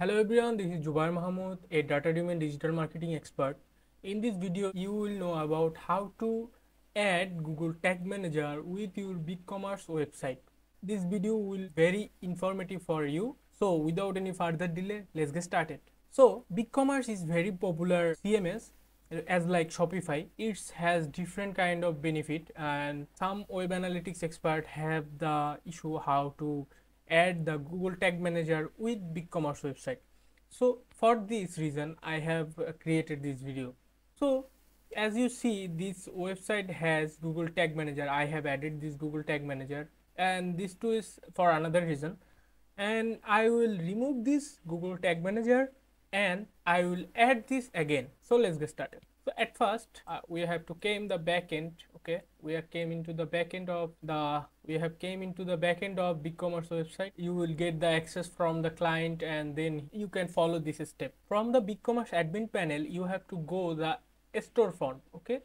Hello everyone, this is Jobair Mahmud, a data-driven digital marketing expert. In this video, you will know about how to add Google Tag Manager with your BigCommerce website. This video will very informative for you. So without any further delay, let's get started. So BigCommerce is very popular CMS as like Shopify. It has different kind of benefit and some web analytics expert have the issue how to add the Google Tag Manager with BigCommerce website. So for this reason, I have uh, created this video. So as you see, this website has Google Tag Manager. I have added this Google Tag Manager and this too is for another reason. And I will remove this Google Tag Manager and I will add this again. So let's get started. So at first uh, we have to came the backend. Okay, we have came into the backend of the we have came into the backend of BigCommerce website. You will get the access from the client and then you can follow this step. From the BigCommerce admin panel, you have to go the storefront. Okay,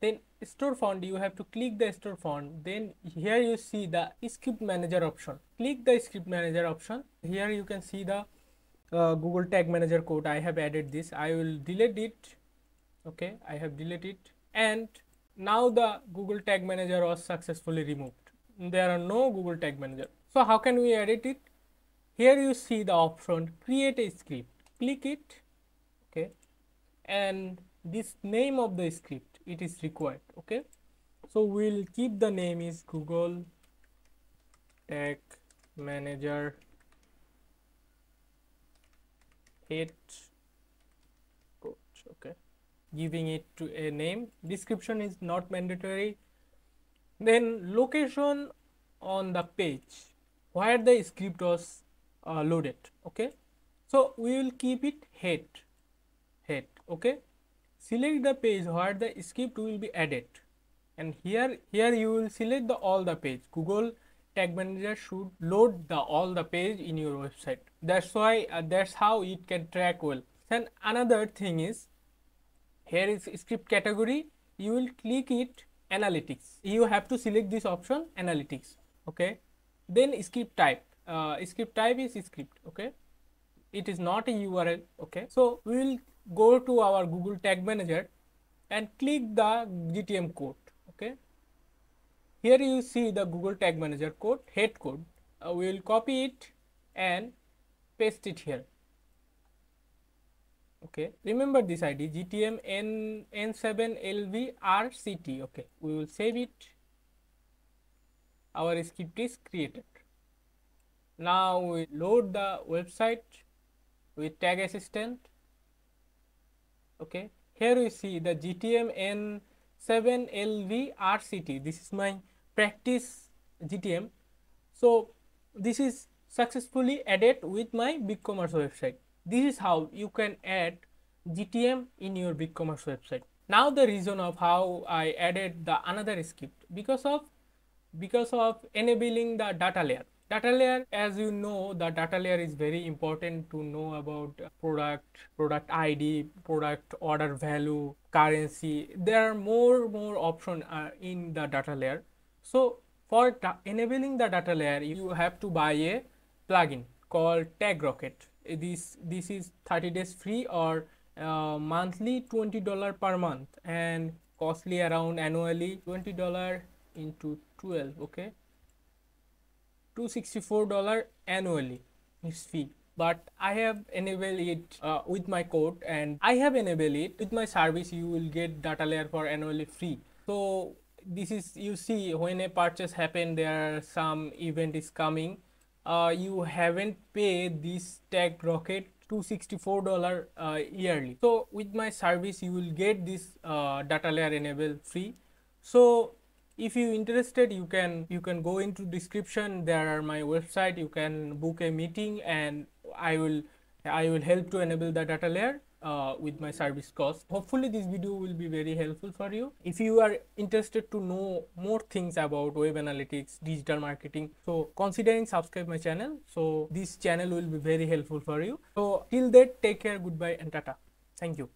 then storefront you have to click the storefront then here you see the script manager option click the script manager option here you can see the uh, google tag manager code i have added this i will delete it okay i have deleted it. And now the google tag manager was successfully removed. There are no google tag manager. So how can we edit it? Here you see the option create a script. Click it. Okay. And this name of the script it is required. Okay. So we'll keep the name is google tag manager. Hit coach. Okay giving it to a name. Description is not mandatory. Then location on the page where the script was uh, loaded okay? So we will keep it head head okay? Select the page where the script will be added. And here here you will select the all the page. Google tag manager should load the all the page in your website. That's why uh, that's how it can track well. Then another thing is here is script category. You will click it analytics. You have to select this option analytics. Okay? Then script type. Uh, script type is script. Okay? It is not a url okay? So we will go to our google tag manager and click the gtm code. Okay? Here you see the google tag manager code head code. Uh, we will copy it and paste it here okay. Remember this id gtm n n7 lv rct okay. We will save it. Our script is created. Now we load the website with tag assistant. Okay. Here we see the gtm n7 lv rct this is my practice gtm so this is successfully added with my big BigCommerce website. This is how you can add GTM in your BigCommerce website. Now the reason of how I added the another script because of because of enabling the data layer. Data layer as you know the data layer is very important to know about product, product ID, product order value, currency. There are more more options uh, in the data layer. So for enabling the data layer you have to buy a plugin called TagRocket. This this is 30 days free or uh, monthly $20 per month and costly around annually $20 into 12 okay? $264 annually is fee but I have enabled it uh, with my code and I have enabled it. With my service you will get data layer for annually free. So this is you see when a purchase happen there are some event is coming uh, you haven't paid this TagRocket 264 dollar uh, yearly. So with my service you will get this uh, data layer enable free. So if you interested you can you can go into description. There are my website. You can book a meeting and i will i will help to enable the data layer uh, with my service cost. Hopefully this video will be very helpful for you. If you are interested to know more things about web analytics, digital marketing, so considering subscribe my channel. So this channel will be very helpful for you. So till that take care, goodbye and tata. Thank you.